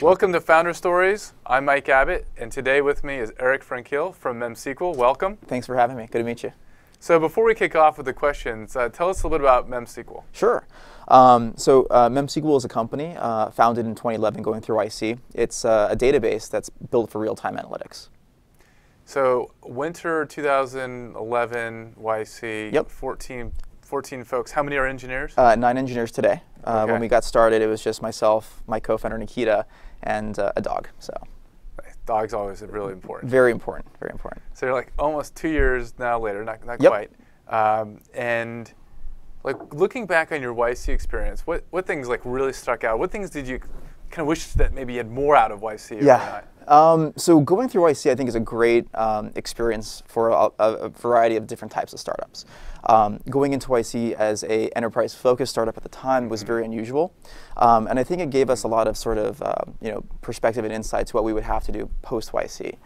Welcome to Founder Stories. I'm Mike Abbott, and today with me is Eric Frenkiel from MemSQL. Welcome. Thanks for having me. Good to meet you. So before we kick off with the questions, uh, tell us a little bit about MemSQL. Sure. Um, so uh, MemSQL is a company uh, founded in 2011 going through YC. It's uh, a database that's built for real-time analytics. So winter 2011 YC, Yep. 14, 14 folks. How many are engineers? Uh, nine engineers today. Uh, Okay. When we got started, it was just myself, my co-founder Nikita, and uh, a dog. So Dogs always really important. very important, very important. So you're like almost two years now later, not, not Yep. quite. Um, and like looking back on your YC experience, what, what things like really stuck out? What things did you kind of wish that maybe you had more out of YC or Yeah. Um, so going through YC, I think, is a great um, experience for a, a, variety of different types of startups. Um, going into YC as a enterprise-focused startup at the time was very unusual, um, and I think it gave us a lot of sort of uh, you know perspective and insight to what we would have to do post YC.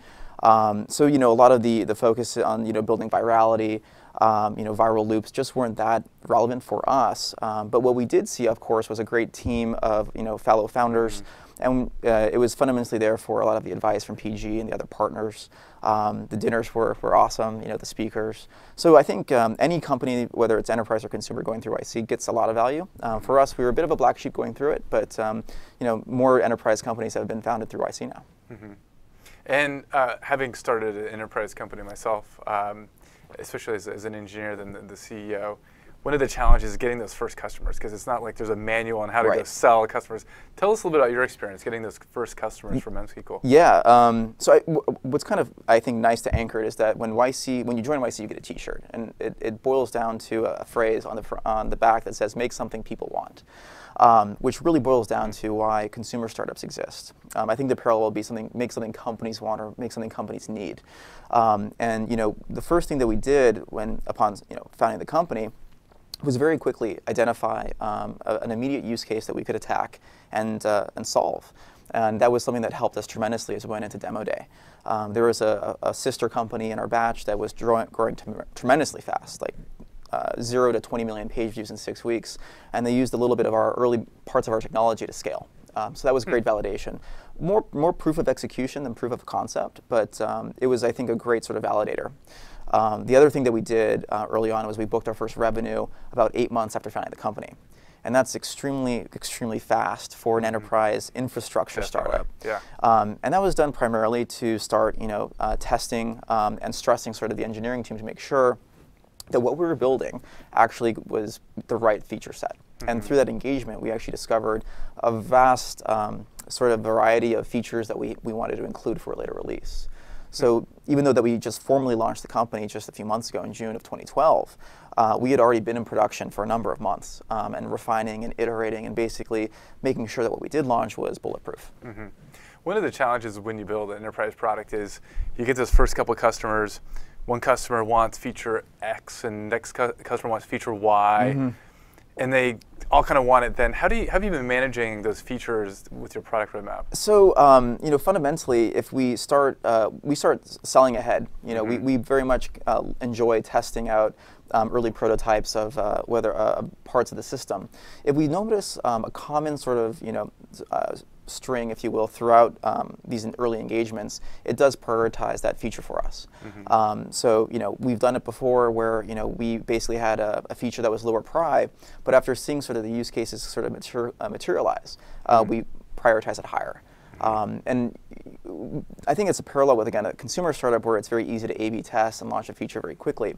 Um, so you know a lot of the the focus on you know building virality, um, you know viral loops just weren't that relevant for us. Um, but what we did see, of course, was a great team of you know fellow founders and uh, it was fundamentally there for a lot of the advice from PG and the other partners. Um, the dinners were, were awesome, you know, the speakers. So I think um, any company, whether it's enterprise or consumer going through YC, gets a lot of value. Um, for us, we were a bit of a black sheep going through it, but um, you know, more enterprise companies have been founded through YC now. And uh, having started an enterprise company myself, um, especially as, as an engineer, than the, the CEO, one of the challenges is getting those first customers because it's not like there's a manual on how to go sell customers. Tell us a little bit about your experience getting those first customers from MemSQL. Yeah. Um, so I, w- what's kind of I think nice to anchor it is that when YC when you join YC you get a T-shirt and it, it boils down to a phrase on the fr- on the back that says "Make something people want," um, which really boils down to why consumer startups exist. Um, I think the parallel will be something make something companies want or make something companies need. Um, and you know the first thing that we did when upon you know founding the company was very quickly identify um, a, an immediate use case that we could attack and, uh, and solve. And that was something that helped us tremendously as we went into demo day. Um, there was a, a sister company in our batch that was growing, growing tremendously fast, like uh, zero to 20 million page views in six weeks, and they used a little bit of our early parts of our technology to scale. Um, so that was great validation. More, more proof of execution than proof of concept, but um, it was, I think, a great sort of validator. Um, the other thing that we did uh, early on was we booked our first revenue about eight months after founding the company. And that's extremely, extremely fast for an enterprise infrastructure Definitely, startup. yeah. Um, and that was done primarily to start, you know, uh, testing um, and stressing sort of the engineering team to make sure that what we were building actually was the right feature set. And through that engagement, we actually discovered a vast um, sort of variety of features that we, we wanted to include for a later release. So even though that we just formally launched the company just a few months ago in June of 2012, uh, we had already been in production for a number of months um, and refining and iterating and basically making sure that what we did launch was bulletproof. One of the challenges when you build an enterprise product is you get those first couple of customers. One customer wants feature X, and next cu- customer wants feature Y, Mm-hmm. And they all kind of want it. Then, how do you have you been managing those features with your product roadmap? So um, you know, fundamentally, if we start uh, we start selling ahead, you know, we, we very much uh, enjoy testing out um, early prototypes of uh, whether uh, parts of the system. If we notice um, a common sort of you know uh, string, if you will, throughout um, these early engagements, it does prioritize that feature for us. Um, so you know, we've done it before where you know we basically had a, a feature that was lower pry, but after seeing sort of the use cases sort of mater- uh, materialize, uh, we prioritize it higher. Um, and I think it's a parallel with again a consumer startup where it's very easy to A/B test and launch a feature very quickly.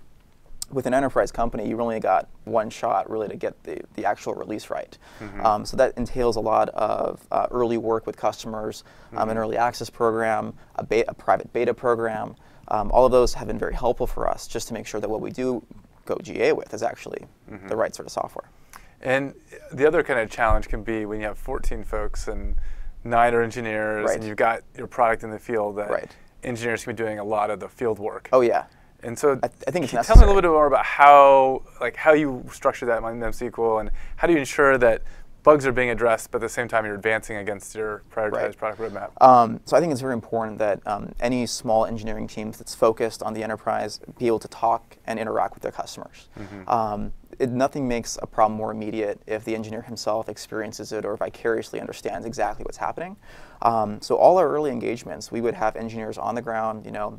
With an enterprise company, you've only got one shot really to get the, the actual release right. Um, so that entails a lot of uh, early work with customers, um, an early access program, a, a private beta program. Um, all of those have been very helpful for us just to make sure that what we do go GA with is actually the right sort of software. And the other kind of challenge can be when you have 14 folks and nine are engineers, Right. and you've got your product in the field that Right. engineers can be doing a lot of the field work. Oh yeah. And so, I- I think it's you tell me a little bit more about how, like, how you structure that in MemSQL, and how do you ensure that bugs are being addressed, but at the same time you're advancing against your prioritized Right. product roadmap. Um, so I think it's very important that um, any small engineering team that's focused on the enterprise be able to talk and interact with their customers. Um, it, nothing makes a problem more immediate if the engineer himself experiences it or vicariously understands exactly what's happening. Um, so all our early engagements, we would have engineers on the ground, you know,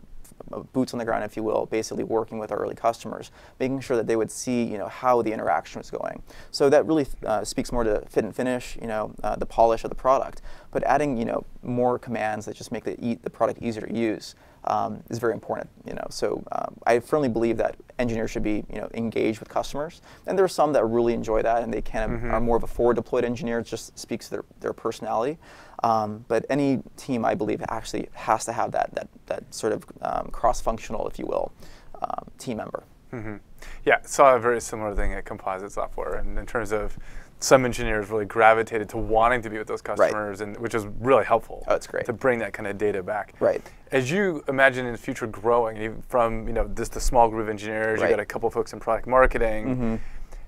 boots on the ground, if you will, basically working with our early customers, making sure that they would see, you know, how the interaction was going. So that really uh, speaks more to fit and finish, you know, uh, the polish of the product. But adding, you know, more commands that just make the, e- the product easier to use um, is very important. You know, so um, I firmly believe that engineers should be, you know, engaged with customers. And there are some that really enjoy that, and they kind of are more of a forward-deployed engineer. It just speaks to their, their personality. Um, but any team, I believe, actually has to have that that, that sort of um, cross-functional, if you will, um, team member. hmm Yeah, saw a very similar thing at Composite Software, and in terms of some engineers really gravitated to wanting to be with those customers, and which is really helpful. Oh, it's great. to bring that kind of data back. Right. As you imagine in the future growing, even from you know just a small group of engineers, you Right. got a couple folks in product marketing.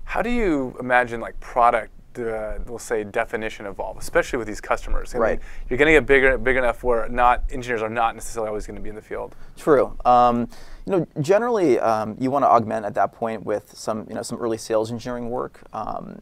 How do you imagine like product? Uh, we'll say definition evolve, especially with these customers. I mean, Right. you're going to get bigger, big enough where not engineers are not necessarily always going to be in the field. True. Um, you know, generally, um, you want to augment at that point with some, you know, some early sales engineering work. Um,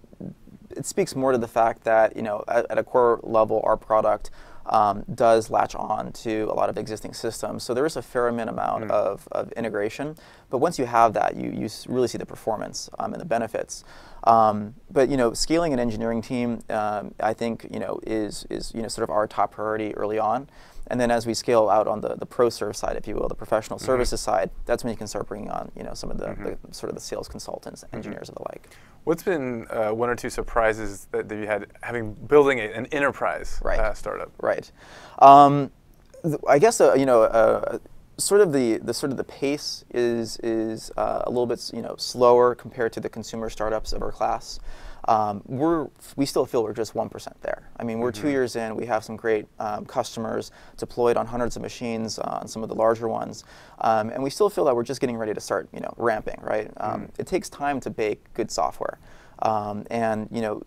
it speaks more to the fact that, you know, at, at a core level, our product um, does latch on to a lot of existing systems. So there is a fair amount of, of integration. But once you have that, you, you really see the performance um, and the benefits. Um, but you know, scaling an engineering team, um, I think you know is is you know sort of our top priority early on. And then as we scale out on the, the pro serve side, if you will, the professional services side, that's when you can start bringing on you know some of the, the sort of the sales consultants, engineers, and the like. What's been uh, one or two surprises that, that you had having building a, an enterprise Right. uh, startup? Right. Um, th- I guess uh, you know, uh, sort of the, the sort of the pace is is uh, a little bit you know slower compared to the consumer startups of our class. Um, we're we still feel we're just one percent there. I mean, we're two years in. We have some great um, customers deployed on hundreds of machines uh, on some of the larger ones, um, and we still feel that we're just getting ready to start you know ramping. Right. Um, It takes time to bake good software, um, and you know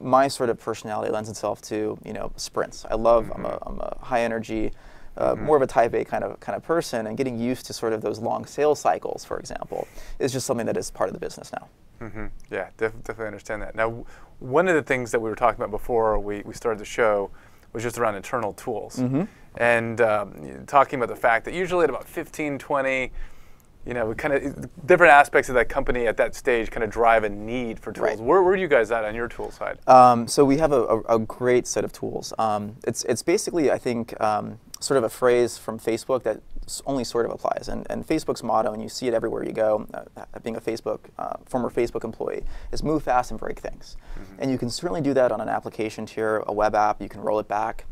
my sort of personality lends itself to you know sprints. I love. I'm a I'm a high energy. Uh, More of a type A kind of kind of person, and getting used to sort of those long sales cycles, for example, is just something that is part of the business now. hmm Yeah, def- definitely understand that. Now, one of the things that we were talking about before we, we started the show was just around internal tools. And um, talking about the fact that usually at about 15, 20, you know, kind of different aspects of that company at that stage kind of drive a need for tools. Right. Where, where are you guys at on your tool side? Um, so we have a, a, a great set of tools. Um, it's it's basically I think um, sort of a phrase from Facebook that only sort of applies. And, and Facebook's motto, and you see it everywhere you go, uh, being a Facebook uh, former Facebook employee, is move fast and break things. And you can certainly do that on an application tier, a web app. You can roll it back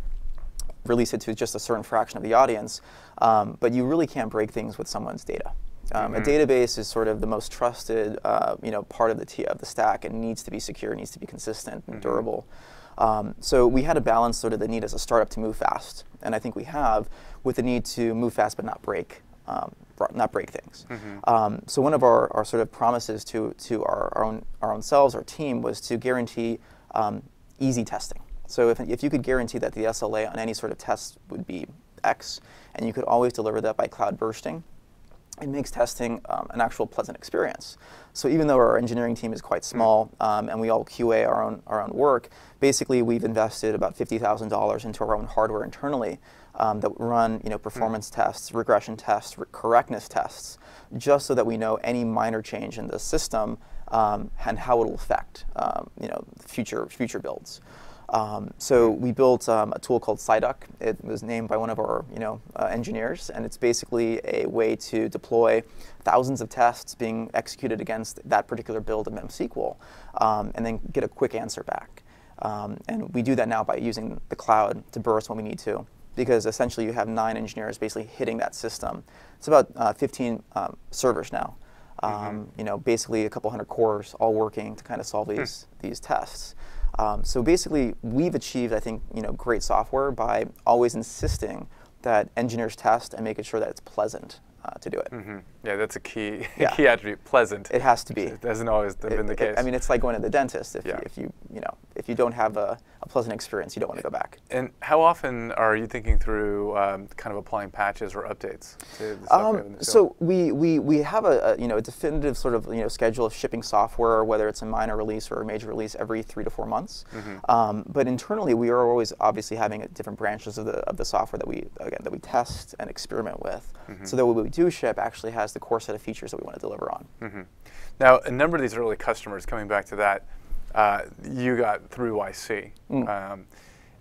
release it to just a certain fraction of the audience, um, but you really can't break things with someone's data. Um, A database is sort of the most trusted, uh, you know, part of the t- of the stack, and needs to be secure, needs to be consistent and durable. Um, so we had to balance sort of the need as a startup to move fast, and I think we have, with the need to move fast but not break, um, not break things. Um, so one of our, our sort of promises to to our, our own our own selves, our team, was to guarantee um, easy testing. So if, if you could guarantee that the SLA on any sort of test would be X, and you could always deliver that by cloud bursting, it makes testing um, an actual pleasant experience. So even though our engineering team is quite small um, and we all QA our own our own work, basically we've invested about fifty thousand dollars into our own hardware internally um, that run you know performance tests, regression tests, re- correctness tests, just so that we know any minor change in the system um, and how it will affect um, you know future future builds. Um, so we built um, a tool called Psyduck. It was named by one of our you know uh, engineers, and it's basically a way to deploy thousands of tests being executed against that particular build of MemSQL, um, and then get a quick answer back. Um, and we do that now by using the cloud to burst when we need to, because essentially you have nine engineers basically hitting that system. It's about uh, 15 um, servers now. Um, You know, basically a couple hundred cores all working to kind of solve these these tests. Um, so basically, we've achieved, I think, you know, great software by always insisting that engineers test and making sure that it's pleasant uh, to do it. hmm Yeah, that's a key Yeah. key attribute. Pleasant. It has to be. It hasn't always been It- the it- case. I mean, it's like going to the dentist. If, Yeah. you, if you, you know, if you don't have a, a pleasant experience, you don't want to go back. And how often are you thinking through um, kind of applying patches or updates to the software? Um, so we, we, we have a, a, you know a definitive sort of you know schedule of shipping software, whether it's a minor release or a major release, every three to four months. Mm-hmm. Um, but internally, we are always obviously having different branches of the of the software that we again that we test and experiment with, mm-hmm. so that what we do ship actually has the core set of features that we want to deliver on. Mm-hmm. Now, a number of these early customers, coming back to that, uh, you got through YC. Mm. Um,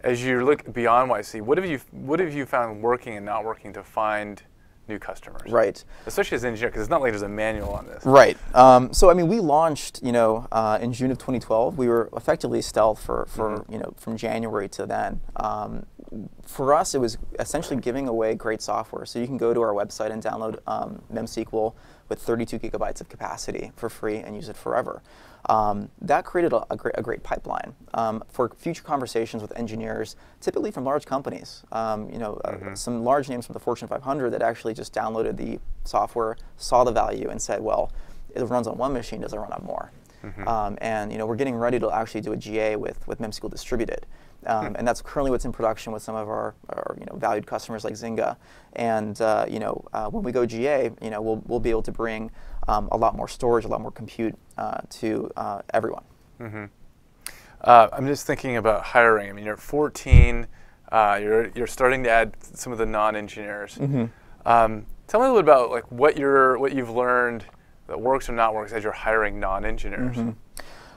as you look beyond YC, what have you what have you found working and not working to find new customers? Right. Especially as an engineer, because it's not like there's a manual on this. Right. Um, so I mean, we launched, you know, uh, in June of 2012. We were effectively stealth for, for mm-hmm. you know from January to then. Um, for us, it was essentially giving away great software. So you can go to our website and download um, MemSQL with 32 gigabytes of capacity for free and use it forever. Um, that created a, a, great, a great, pipeline um, for future conversations with engineers, typically from large companies. Um, you know, mm-hmm. uh, some large names from the Fortune 500 that actually just downloaded the software, saw the value, and said, "Well, it runs on one machine. Does it run on more?" Mm-hmm. Um, and you know, we're getting ready to actually do a GA with with MemSQL distributed. Um, hmm. and that's currently what's in production with some of our, our you know, valued customers like Zynga. And uh, you know, uh, when we go GA, you know, we'll, we'll be able to bring um, a lot more storage, a lot more compute uh, to uh, everyone. Mm-hmm. Uh, I'm just thinking about hiring. I mean, you're 14. Uh, you're you're starting to add some of the non-engineers. Mm-hmm. Um, tell me a little bit about like what you're what you've learned that works or not works as you're hiring non-engineers. Mm-hmm.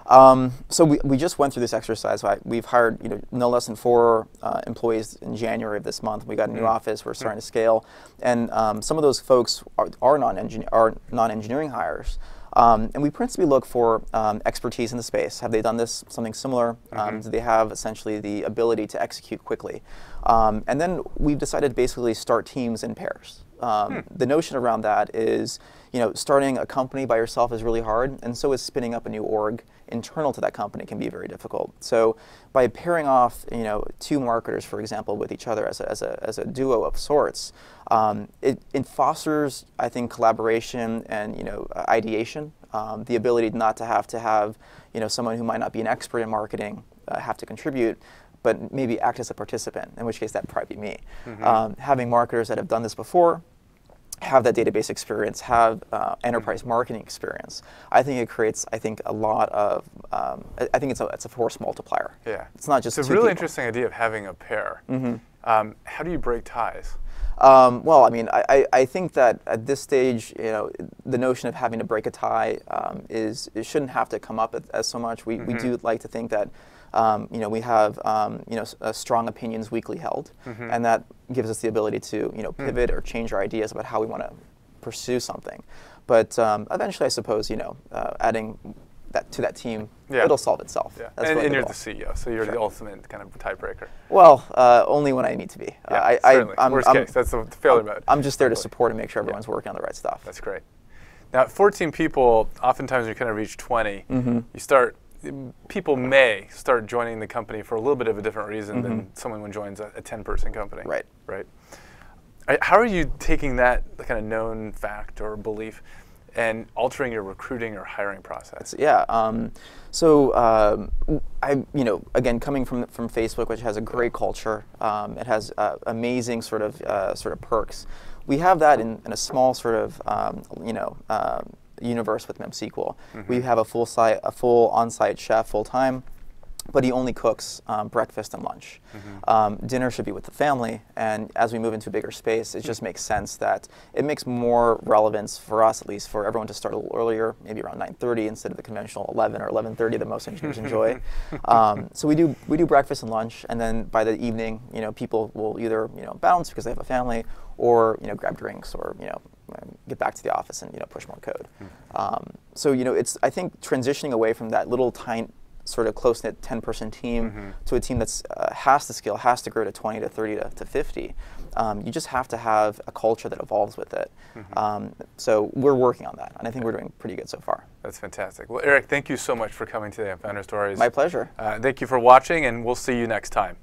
Um, so we, we just went through this exercise. We've hired you know no less than four uh, employees in January of this month. We got a new mm. office. We're starting mm. to scale, and um, some of those folks are, are non-engineer are non-engineering hires. Um, and we principally look for um, expertise in the space. Have they done this something similar? Um, mm-hmm. do they have essentially the ability to execute quickly? Um, and then we've decided to basically start teams in pairs. Um, hmm. The notion around that is, you know, starting a company by yourself is really hard, and so is spinning up a new org internal to that company can be very difficult. So by pairing off, you know, two marketers, for example, with each other as a, as a, as a duo of sorts, um, it, it fosters, I think, collaboration and, you know, ideation, um, the ability not to have to have, you know, someone who might not be an expert in marketing uh, have to contribute, but maybe act as a participant, in which case that'd probably be me. Mm-hmm. Um, having marketers that have done this before, have that database experience, have uh, enterprise marketing experience. I think it creates, I think, a lot of. Um, I think it's a it's a force multiplier. Yeah, it's not just. It's a really people. interesting idea of having a pair. Mm-hmm. Um, how do you break ties? Um, well, I mean, I, I think that at this stage, you know, the notion of having to break a tie um, is it shouldn't have to come up as, as so much. We, mm-hmm. we do like to think that um, you know, we have um, you know uh, strong opinions weakly held, mm-hmm. and that gives us the ability to you know hmm. pivot mm. or change our ideas about how we want to pursue something. But um, eventually, I suppose you know, uh, adding that to that team, yeah. it'll solve itself. Yeah. That's and, and you're the CEO, so you're sure. the ultimate kind of tiebreaker. Well, uh, only when I need to be. Yeah, uh, I, certainly. I, I'm, Worst I'm, case, that's the failure I'm, mode. I'm just there to support and make sure everyone's yeah. working on the right stuff. That's great. Now, 14 people, oftentimes you kind of reach 20, mm-hmm. you start people may start joining the company for a little bit of a different reason mm-hmm. than someone when joins a, a 10 person company. Right. Right. How are you taking that kind of known fact or belief and altering your recruiting or hiring process? Yeah. Um, so um, I, you know, again, coming from from Facebook, which has a great culture, um, it has uh, amazing sort of uh, sort of perks. We have that in, in a small sort of, um, you know um, universe with MemSQL. Mm-hmm. We have a full site, a full on-site chef full time, but he only cooks um, breakfast and lunch. Mm-hmm. Um, dinner should be with the family, and as we move into a bigger space, it just makes sense that it makes more relevance for us, at least, for everyone to start a little earlier, maybe around 9:30 instead of the conventional 11 or 11:30 that most engineers enjoy. Um, so we do we do breakfast and lunch, and then by the evening, you know, people will either you know bounce because they have a family, or you know grab drinks, or you know get back to the office and you know push more code. Mm-hmm. Um, so you know it's I think transitioning away from that little tiny sort of close knit 10 person team mm-hmm. to a team that uh, has to scale, has to grow to 20 to 30 to, to 50. Um, you just have to have a culture that evolves with it. Mm-hmm. Um, so we're working on that, and I think we're doing pretty good so far. That's fantastic. Well, Eric, thank you so much for coming today on Founder Stories. My pleasure. Uh, thank you for watching, and we'll see you next time.